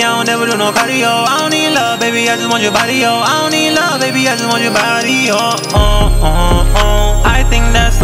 baby, I don't ever do no cardio. I don't need love, baby, I just want your body, yo. I don't need love, baby, I just want your body, yo. Oh, oh, oh. oh. I think that's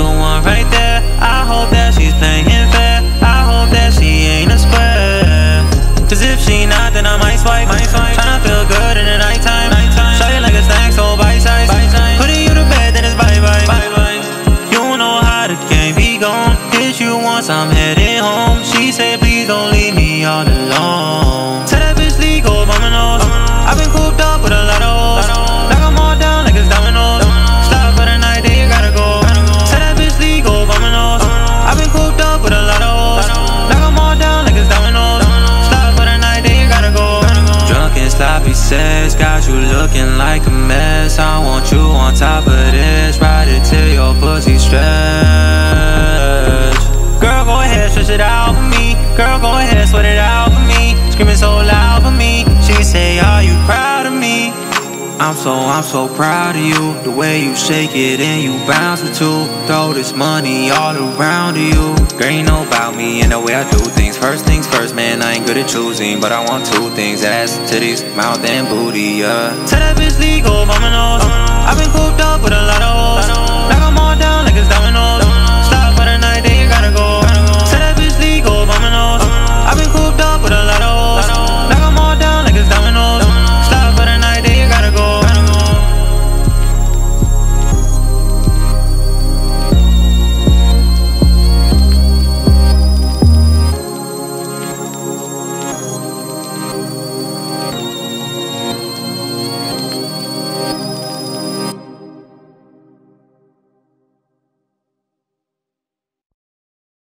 sex, got you looking like a mess. I want you on top of this, ride it till your pussy stretch. Girl, go ahead, stretch it out for me. Girl, go ahead, sweat it out for me. Screaming so loud for me. She say, Are you proud of me? I'm so, I'm so proud of you. The way you shake it and you bounce it too. Throw this money all around you. Girl, you know about me and the way I do. First things first, man, I ain't good at choosing. But I want two things ass, titties, mouth, and booty, yeah. Tell that bitch leave,